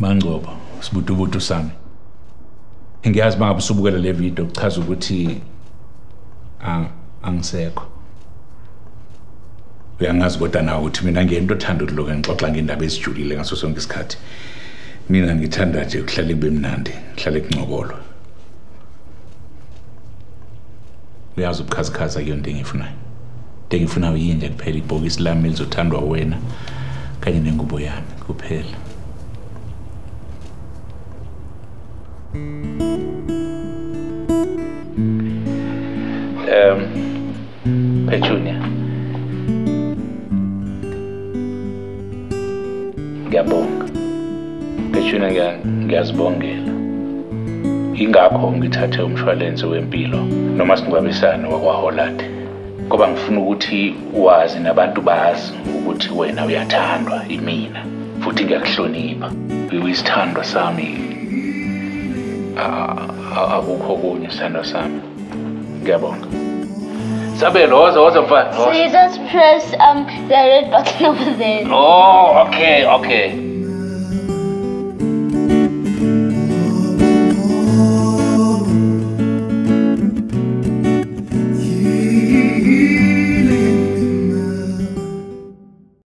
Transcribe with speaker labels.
Speaker 1: Mangcobo, sibutubutu sami. Ngiyazi mangabe usubukela le video kuchaza ukuthi ang angisekho. Uyangazi kodwa nawe ukuthi mina ngiyento othanda ukuloku ngixoxa ngendaba ezijulile ngaso sonke isikhathi. Mina ngithanda nje ukuhlale kube mnandi, ngihlale kuncokolwa. Uyazi ubukhazikhaza kuyona into engiyifunayo. Into engiyifunayo yinje kuphela ibhokisi lami elizothandwa wena kanye nengubo yami kuphela. Um, Petunia. Ngiyabonga. Petunia ngiya- ngiyazibongela. Ingakho ngithathe umshwalense wempilo noma singcwabisane wakwaHolland. Ngoba ngifuna ukuthi wazi nabantu bazi ukuthi wena uyathandwa imina futhi ngiyakuhlonipha. Uyisithandwa sami. Akukho okunye sithandwa sami. Ngiyabonga. Sabelo, woza woza mfana.
Speaker 2: So you just press um the red button over there.
Speaker 1: Oh, okay, okay.